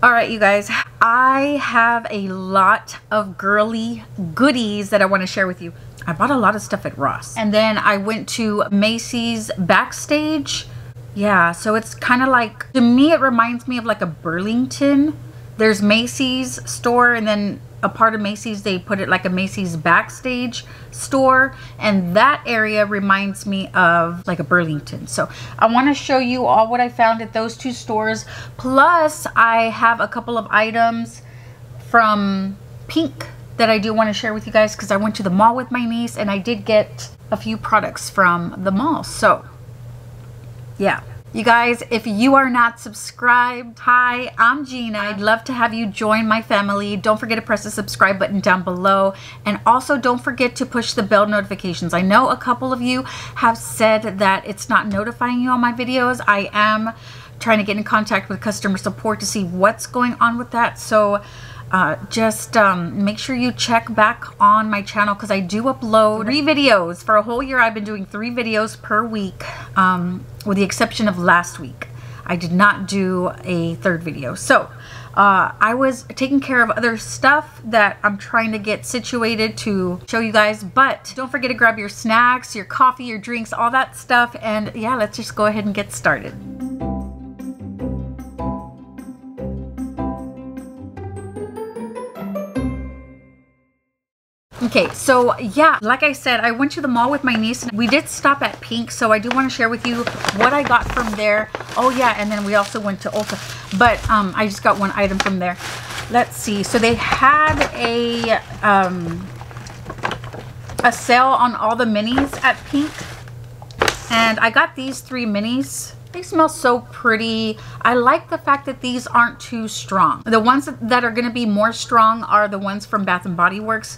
All right, you guys, I have a lot of girly goodies that I want to share with you. I bought a lot of stuff at Ross. And then I went to Macy's backstage. Yeah, so it's kind of like, to me, it reminds me of like a Burlington. There's Macy's store and then a part of Macy's, they put it like a Macy's backstage store. And that area reminds me of like a Burlington. So I want to show you all what I found at those two stores. Plus, I have a couple of items from Pink that I do want to share with you guys because I went to the mall with my niece and I did get a few products from the mall. So, yeah. You guys, if you are not subscribed, hi, I'm Gina. I'd love to have you join my family. Don't forget to press the subscribe button down below. And also don't forget to push the bell notifications. I know a couple of you have said that it's not notifying you on my videos. I am trying to get in contact with customer support to see what's going on with that. So uh, just um, make sure you check back on my channel because I do upload three videos. For a whole year, I've been doing three videos per week, um, with the exception of last week. I did not do a third video. So uh, I was taking care of other stuff that I'm trying to get situated to show you guys. But don't forget to grab your snacks, your coffee, your drinks, all that stuff. And yeah, let's just go ahead and get started. Okay, so yeah, like I said, I went to the mall with my niece. and We did stop at Pink, so I do want to share with you what I got from there. Oh yeah, and then we also went to Ulta, but um, I just got one item from there. Let's see. So they had a um, a sale on all the minis at Pink, and I got these three minis. They smell so pretty. I like the fact that these aren't too strong. The ones that are going to be more strong are the ones from Bath & Body Works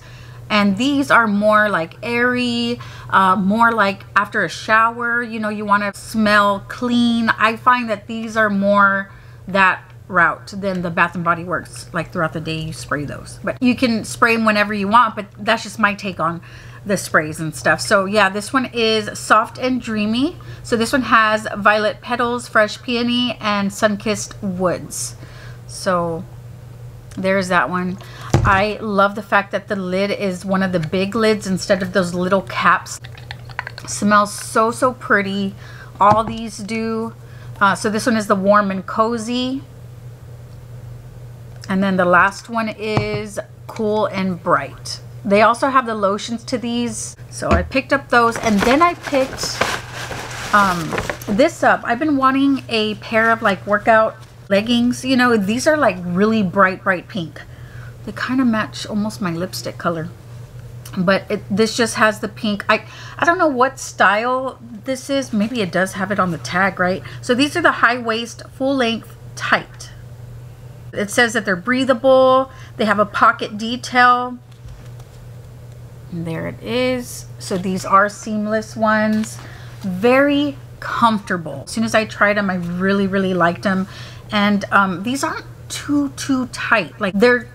and these are more like airy uh, more like after a shower you know you want to smell clean. I find that these are more that route than the Bath and Body Works like throughout the day you spray those. But you can spray them whenever you want but that's just my take on the sprays and stuff. So yeah this one is soft and dreamy. So this one has violet petals fresh peony and sun-kissed woods. So there's that one I love the fact that the lid is one of the big lids instead of those little caps. Smells so, so pretty. All these do. Uh, so this one is the warm and cozy. And then the last one is cool and bright. They also have the lotions to these. So I picked up those and then I picked um, this up. I've been wanting a pair of like workout leggings. You know, these are like really bright, bright pink. They kind of match almost my lipstick color. But it, this just has the pink. I, I don't know what style this is. Maybe it does have it on the tag, right? So these are the high waist, full length, tight. It says that they're breathable. They have a pocket detail. And there it is. So these are seamless ones. Very comfortable. As soon as I tried them, I really, really liked them. And um, these aren't too, too tight. Like they're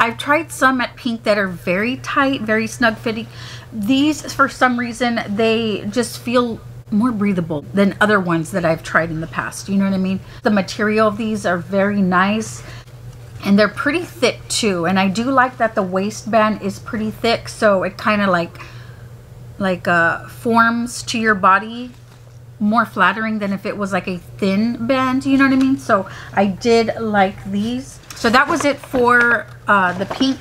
I've tried some at Pink that are very tight, very snug fitting. These, for some reason, they just feel more breathable than other ones that I've tried in the past. You know what I mean? The material of these are very nice and they're pretty thick too. And I do like that the waistband is pretty thick. So it kind of like, like uh, forms to your body more flattering than if it was like a thin band. You know what I mean? So I did like these. So that was it for uh, the pink.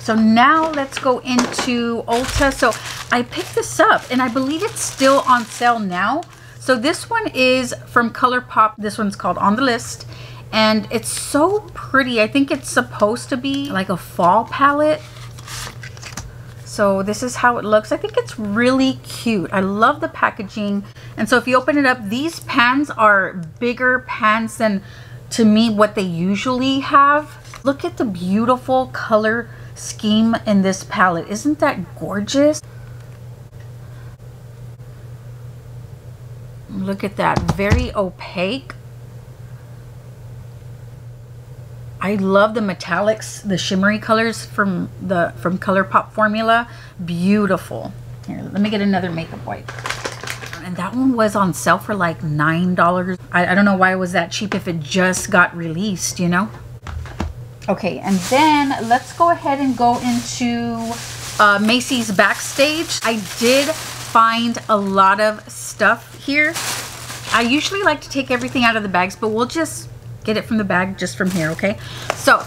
So now let's go into Ulta. So I picked this up and I believe it's still on sale now. So this one is from ColourPop. This one's called On The List. And it's so pretty. I think it's supposed to be like a fall palette. So this is how it looks. I think it's really cute. I love the packaging. And so if you open it up, these pans are bigger pans than to me what they usually have. Look at the beautiful color scheme in this palette. Isn't that gorgeous? Look at that. Very opaque. I love the metallics, the shimmery colors from the from ColourPop formula. Beautiful. Here, let me get another makeup wipe. And that one was on sale for like $9. I, I don't know why it was that cheap if it just got released, you know? Okay, and then let's go ahead and go into uh, Macy's Backstage. I did find a lot of stuff here. I usually like to take everything out of the bags, but we'll just get it from the bag just from here, okay? So,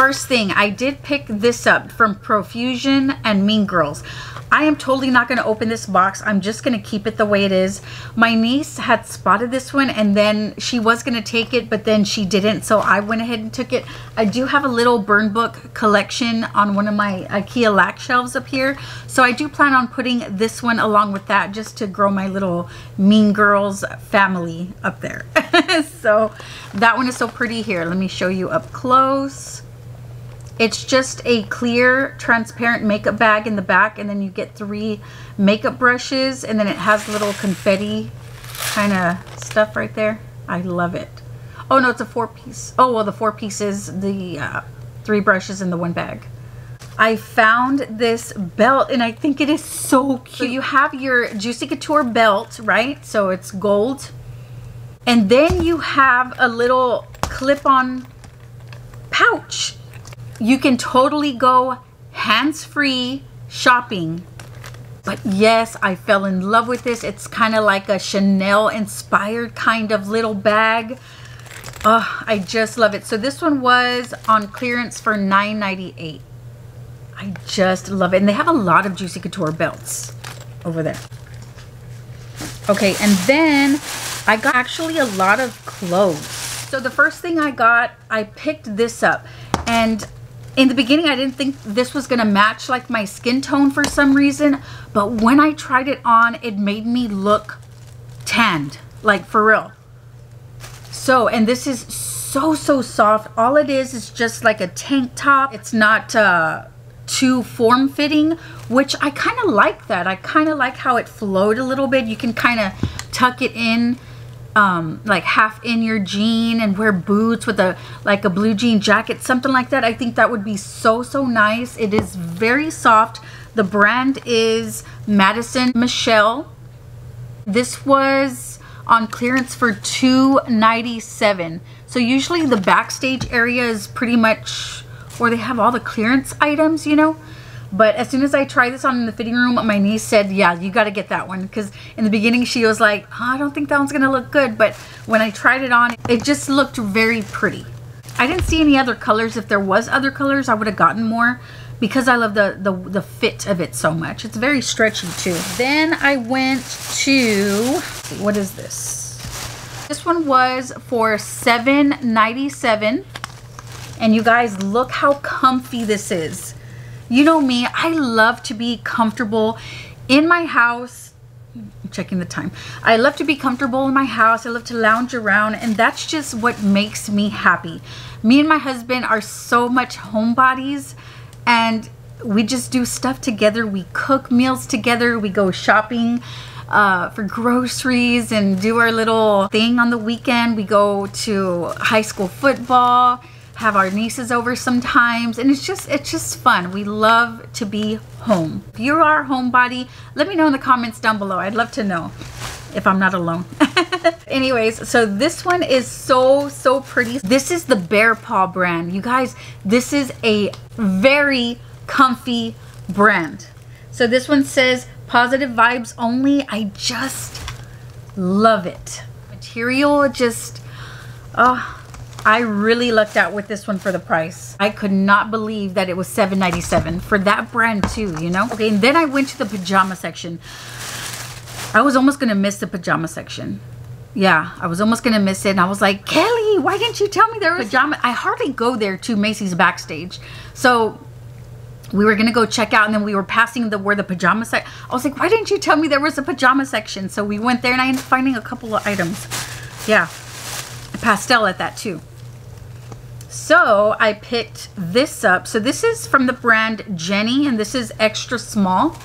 first thing, I did pick this up from Profusion and Mean Girls. I am totally not going to open this box. I'm just going to keep it the way it is. My niece had spotted this one and then she was going to take it, but then she didn't. So I went ahead and took it. I do have a little burn book collection on one of my Ikea lack shelves up here. So I do plan on putting this one along with that just to grow my little Mean Girls family up there. so that one is so pretty here. Let me show you up close. It's just a clear, transparent makeup bag in the back, and then you get three makeup brushes, and then it has little confetti kind of stuff right there. I love it. Oh, no, it's a four-piece. Oh, well, the four pieces, the uh, three brushes in the one bag. I found this belt and I think it is so cute. So you have your Juicy Couture belt, right? So it's gold. And then you have a little clip-on pouch you can totally go hands-free shopping. But yes, I fell in love with this. It's kind of like a Chanel inspired kind of little bag. Oh, I just love it. So this one was on clearance for $9.98. I just love it. And they have a lot of Juicy Couture belts over there. Okay, and then I got actually a lot of clothes. So the first thing I got, I picked this up. And in the beginning I didn't think this was gonna match like my skin tone for some reason but when I tried it on it made me look tanned like for real. So and this is so so soft. All it is is just like a tank top. It's not uh too form-fitting which I kind of like that. I kind of like how it flowed a little bit. You can kind of tuck it in um, like half in your jean and wear boots with a like a blue jean jacket something like that I think that would be so so nice. It is very soft. The brand is Madison Michelle. This was on clearance for 297 so usually the backstage area is pretty much where they have all the clearance items you know but as soon as I tried this on in the fitting room, my niece said, yeah, you got to get that one. Because in the beginning, she was like, oh, I don't think that one's going to look good. But when I tried it on, it just looked very pretty. I didn't see any other colors. If there was other colors, I would have gotten more because I love the, the, the fit of it so much. It's very stretchy too. Then I went to, what is this? This one was for $7.97. And you guys, look how comfy this is. You know me, I love to be comfortable in my house. I'm checking the time. I love to be comfortable in my house. I love to lounge around and that's just what makes me happy. Me and my husband are so much homebodies and we just do stuff together. We cook meals together. We go shopping uh, for groceries and do our little thing on the weekend. We go to high school football have our nieces over sometimes and it's just it's just fun. We love to be home. If you are a homebody let me know in the comments down below. I'd love to know if i'm not alone. Anyways so this one is so so pretty. This is the Bearpaw brand. You guys this is a very comfy brand. So this one says positive vibes only. I just love it. Material just oh I really lucked out with this one for the price. I could not believe that it was $7.97 for that brand too, you know? Okay, and then I went to the pajama section. I was almost gonna miss the pajama section. Yeah, I was almost gonna miss it. And I was like, Kelly, why didn't you tell me there was pajama? I hardly go there to Macy's backstage. So we were gonna go check out and then we were passing the where the pajama sec I was like, why didn't you tell me there was a pajama section? So we went there and I ended up finding a couple of items. Yeah, pastel at that too. So I picked this up. So this is from the brand Jenni and this is extra small.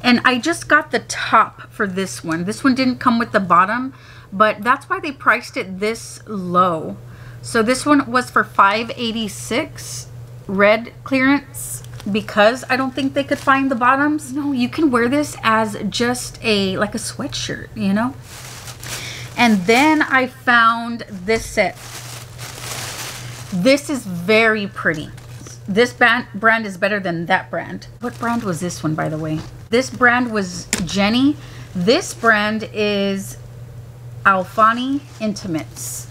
And I just got the top for this one. This one didn't come with the bottom, but that's why they priced it this low. So this one was for 586 red clearance. because I don't think they could find the bottoms. No, you can wear this as just a like a sweatshirt, you know? And then I found this set. This is very pretty. This brand, brand is better than that brand. What brand was this one, by the way? This brand was Jenni. This brand is Alfani Intimates.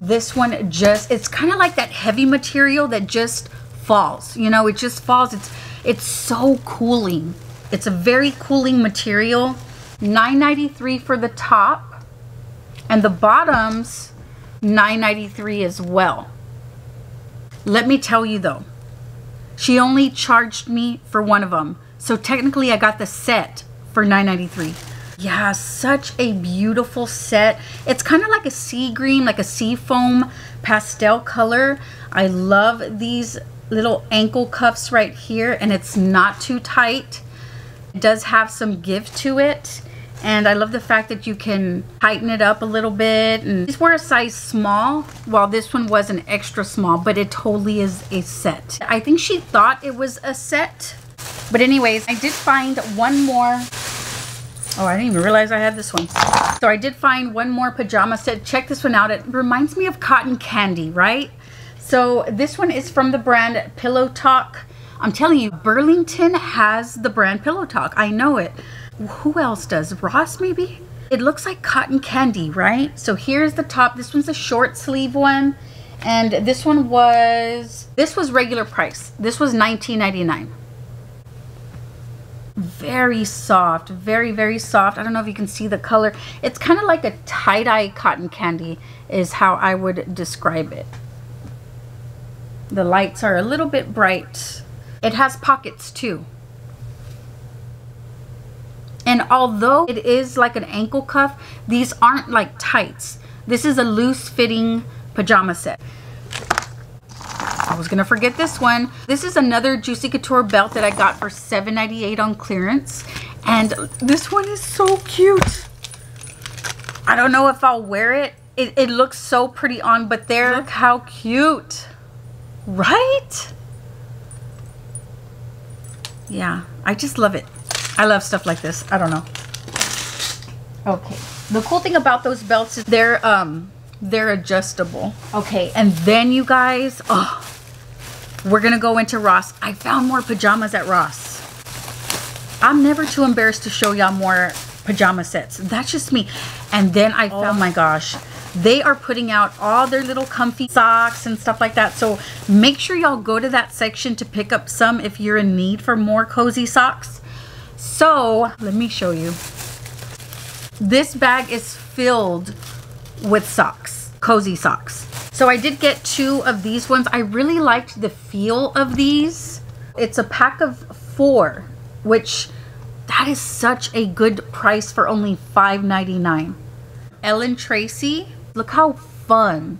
This one just, it's kind of like that heavy material that just falls. You know, it just falls. It's, it's so cooling. It's a very cooling material. $9.93 for the top. And the bottoms, $9.93 as well. Let me tell you though, she only charged me for one of them. So technically I got the set for $9.93. Yeah, such a beautiful set. It's kind of like a sea green, like a sea foam pastel color. I love these little ankle cuffs right here and it's not too tight. It does have some give to it. And I love the fact that you can tighten it up a little bit. And these were a size small, while this one was an extra small, but it totally is a set. I think she thought it was a set. But anyways, I did find one more. Oh, I didn't even realize I had this one. So I did find one more pajama set. Check this one out. It reminds me of cotton candy, right? So this one is from the brand Pillow Talk. I'm telling you, Burlington has the brand Pillow Talk. I know it who else does? Ross maybe? It looks like cotton candy, right? So here's the top. This one's a short sleeve one. And this one was, this was regular price. This was $19.99. Very soft, very, very soft. I don't know if you can see the color. It's kind of like a tie-dye cotton candy is how I would describe it. The lights are a little bit bright. It has pockets too. And although it is like an ankle cuff, these aren't like tights. This is a loose fitting pajama set. I was gonna forget this one. This is another Juicy Couture belt that I got for $7.98 on clearance. And this one is so cute. I don't know if I'll wear it. It, it looks so pretty on, but there, look how cute. Right? Yeah, I just love it. I love stuff like this. I don't know. Okay. The cool thing about those belts is they're um they're adjustable. Okay, and then you guys, oh, we're gonna go into Ross. I found more pajamas at Ross. I'm never too embarrassed to show y'all more pajama sets. That's just me. And then I found, oh my gosh, they are putting out all their little comfy socks and stuff like that. So make sure y'all go to that section to pick up some if you're in need for more cozy socks. So let me show you. This bag is filled with socks, cozy socks. So I did get two of these ones. I really liked the feel of these. It's a pack of four, which that is such a good price for only $5.99. Ellen Tracy, look how fun.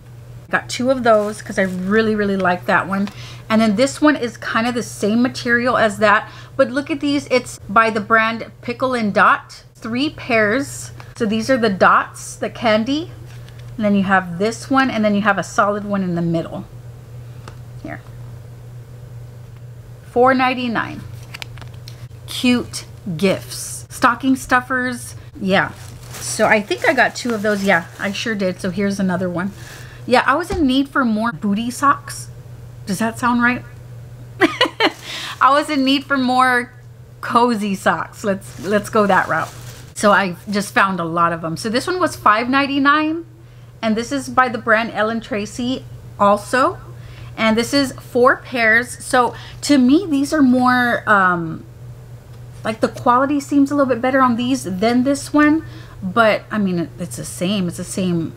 Got two of those because I really, really like that one. And then this one is kind of the same material as that, but look at these. It's by the brand Pickle and Dot. Three pairs. So these are the dots, the candy. And then you have this one, and then you have a solid one in the middle. Here. $4.99. Cute gifts. Stocking stuffers. Yeah. So I think I got two of those. Yeah, I sure did. So here's another one. Yeah, I was in need for more booty socks. Does that sound right? I was in need for more cozy socks. Let's let's go that route. So I just found a lot of them. So this one was $5.99 and this is by the brand Ellen Tracy also. And this is four pairs. So to me, these are more, um, like the quality seems a little bit better on these than this one. But I mean, it's the same. It's the same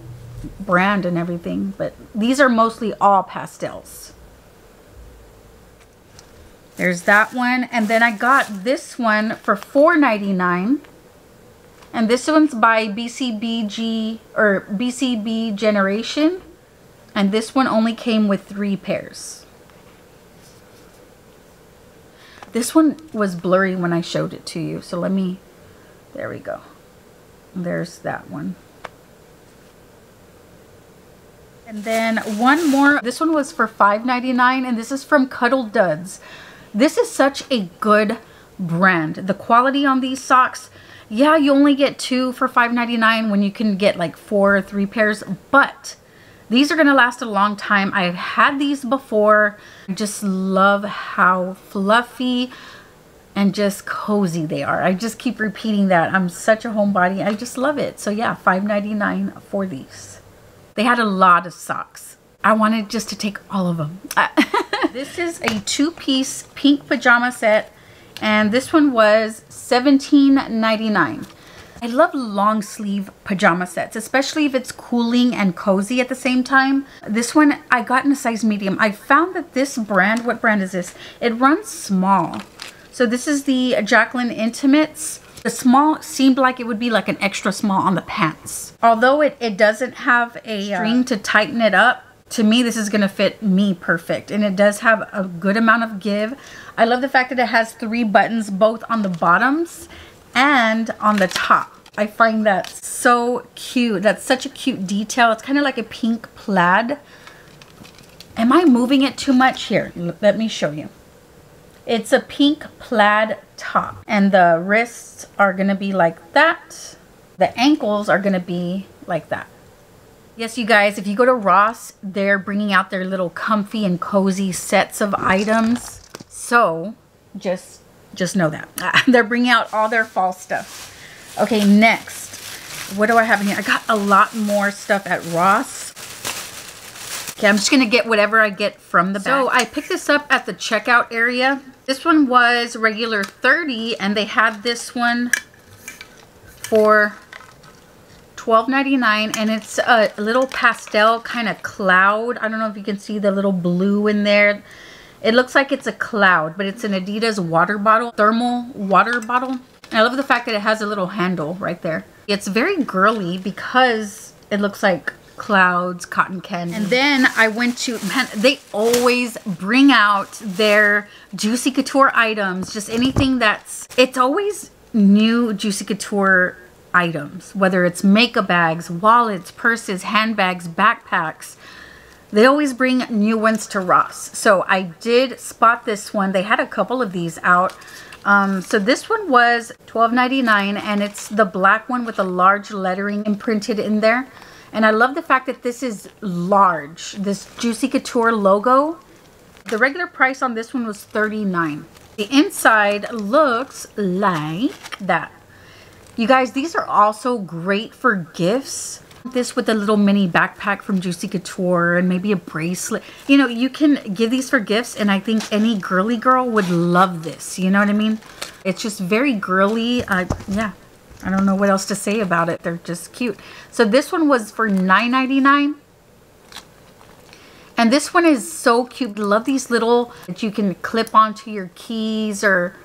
brand and everything. But these are mostly all pastels. There's that one. And then I got this one for $4.99. And this one's by BCBG or BCB Generation. And this one only came with three pairs. This one was blurry when I showed it to you. So let me, there we go. There's that one. And then one more. This one was for $5.99 and this is from Cuddl Duds. This is such a good brand. The quality on these socks, yeah, you only get two for $5.99 when you can get like four or three pairs, but these are going to last a long time. I've had these before. I just love how fluffy and just cozy they are. I just keep repeating that. I'm such a homebody. I just love it. So yeah, $5.99 for these. They had a lot of socks. I wanted just to take all of them. this is a two-piece pink pajama set and this one was $17.99. I love long sleeve pajama sets, especially if it's cooling and cozy at the same time. This one I got in a size medium. I found that this brand, what brand is this? It runs small. So this is the Jacqueline Intimates. The small seemed like it would be like an extra small on the pants. Although it, it doesn't have a uh, string to tighten it up, to me this is going to fit me perfect. And it does have a good amount of give. I love the fact that it has three buttons both on the bottoms and on the top. I find that so cute. That's such a cute detail. It's kind of like a pink plaid. Am I moving it too much? Here, let me show you. It's a pink plaid top and the wrists are going to be like that. The ankles are going to be like that. Yes, you guys, if you go to Ross, they're bringing out their little comfy and cozy sets of items. So just just know that. They're bringing out all their fall stuff. Okay, next. What do I have in here? I got a lot more stuff at Ross. Okay, I'm just going to get whatever I get from the back. So I picked this up at the checkout area. This one was regular 30 and they had this one for $12.99 and it's a little pastel kind of cloud. I don't know if you can see the little blue in there. It looks like it's a cloud, but it's an Adidas water bottle, thermal water bottle. I love the fact that it has a little handle right there. It's very girly because it looks like clouds, cotton candy. And then I went to, man, they always bring out their Juicy Couture items. Just anything that's, it's always new Juicy Couture items. Whether it's makeup bags, wallets, purses, handbags, backpacks. They always bring new ones to Ross. So I did spot this one. They had a couple of these out. Um, so this one was $12.99 and it's the black one with the large lettering imprinted in there. And I love the fact that this is large. This Juicy Couture logo. The regular price on this one was 39. The inside looks like that. You guys, these are also great for gifts this with a little mini backpack from Juicy Couture and maybe a bracelet. You know, you can give these for gifts and I think any girly girl would love this. You know what I mean? It's just very girly. Uh, yeah, I don't know what else to say about it. They're just cute. So this one was for $9.99. And this one is so cute. love these little that you can clip onto your keys or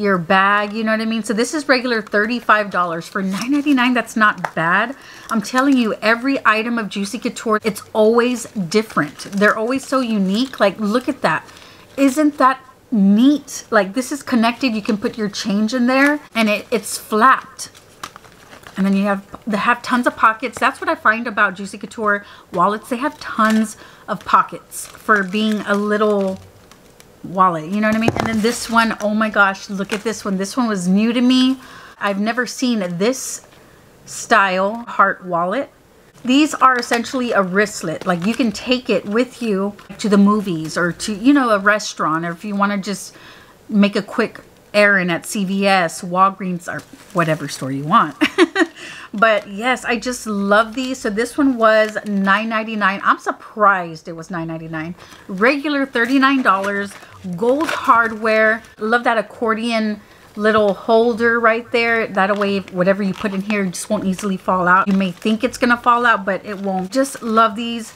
your bag, you know what I mean? So this is regular $35 for $9.99. That's not bad. I'm telling you, every item of Juicy Couture, it's always different. They're always so unique. Like, look at that. Isn't that neat? Like, this is connected. You can put your change in there, and it, it's flapped. And then you have, they have tons of pockets. That's what I find about Juicy Couture wallets. They have tons of pockets for being a little wallet. You know what I mean? And then this one, oh my gosh, look at this one. This one was new to me. I've never seen this style heart wallet. These are essentially a wristlet. Like you can take it with you to the movies or to, you know, a restaurant or if you want to just make a quick errand at CVS, Walgreens, or whatever store you want. but yes, I just love these. So this one was $9.99. I'm surprised it was $9.99. Regular $39. Gold hardware. Love that accordion little holder right there. That way, whatever you put in here just won't easily fall out. You may think it's to fall out, but it won't. Just love these.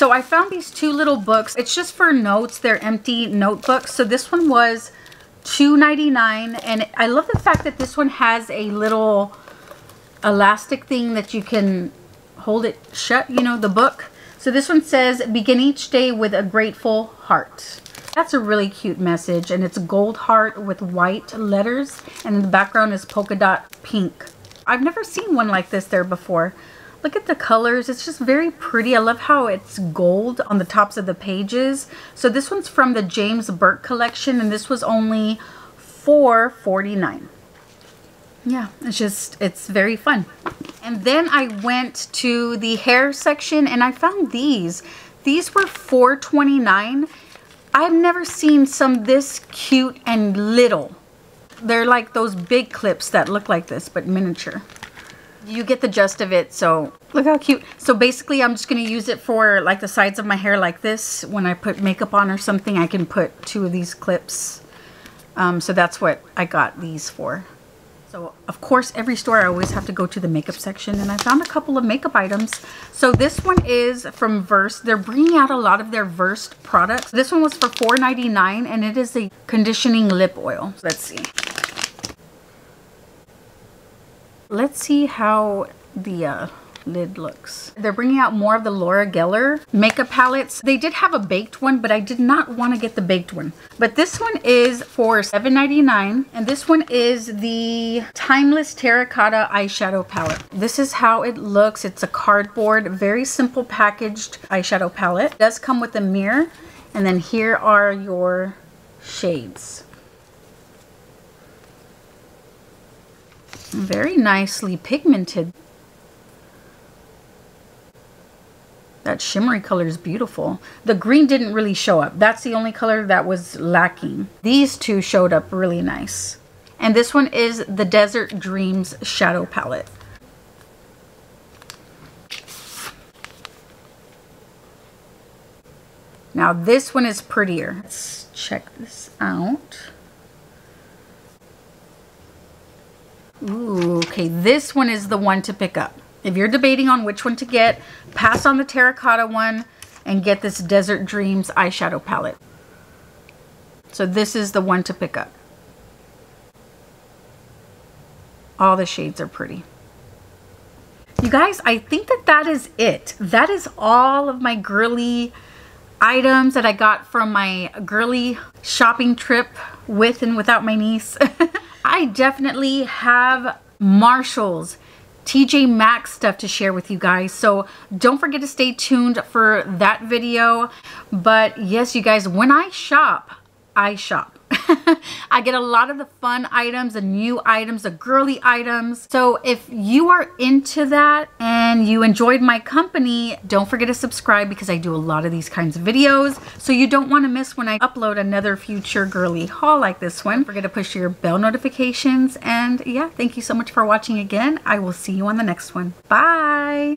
So I found these two little books. It's just for notes. They're empty notebooks. So this one was $2.99 and I love the fact that this one has a little elastic thing that you can hold it shut, you know, the book. So this one says, begin each day with a grateful heart. That's a really cute message and it's gold heart with white letters and the background is polka dot pink. I've never seen one like this there before. Look at the colors. It's just very pretty. I love how it's gold on the tops of the pages. So this one's from the James Burke collection and this was only $4.49. Yeah, it's just, it's very fun. And then I went to the hair section and I found these. These were $4.29. I've never seen some this cute and little. They're like those big clips that look like this, but miniature. You get the gist of it, so look how cute. So basically, I'm just going to use it for like the sides of my hair like this. When I put makeup on or something, I can put two of these clips. Um, so that's what I got these for. So of course, every store I always have to go to the makeup section and I found a couple of makeup items. So this one is from Verse. They're bringing out a lot of their Verse products. This one was for $4.99 and it is a conditioning lip oil. Let's see. Let's see how the uh, lid looks. They're bringing out more of the Laura Geller makeup palettes. They did have a baked one, but I did not want to get the baked one. But this one is for $7.99, and this one is the Timeless Terracotta Eyeshadow Palette. This is how it looks. It's a cardboard, very simple packaged eyeshadow palette. It does come with a mirror, and then here are your shades. Very nicely pigmented. That shimmery color is beautiful. The green didn't really show up. That's the only color that was lacking. These two showed up really nice. And this one is the Desert Dreams Shadow Palette. Now this one is prettier. Let's check this out. Ooh, okay, this one is the one to pick up. If you're debating on which one to get, pass on the terracotta one and get this Desert Dreams eyeshadow palette. So this is the one to pick up. All the shades are pretty. You guys, I think that that is it. That is all of my girly items that I got from my girly shopping trip with and without my niece. I definitely have Marshall's TJ Maxx stuff to share with you guys. So don't forget to stay tuned for that video. But yes, you guys, when I shop, I shop. I get a lot of the fun items, the new items, the girly items. So if you are into that and you enjoyed my company, don't forget to subscribe because I do a lot of these kinds of videos. So you don't want to miss when I upload another future girly haul like this one. Don't forget to push your bell notifications. And yeah, thank you so much for watching again. I will see you on the next one. Bye.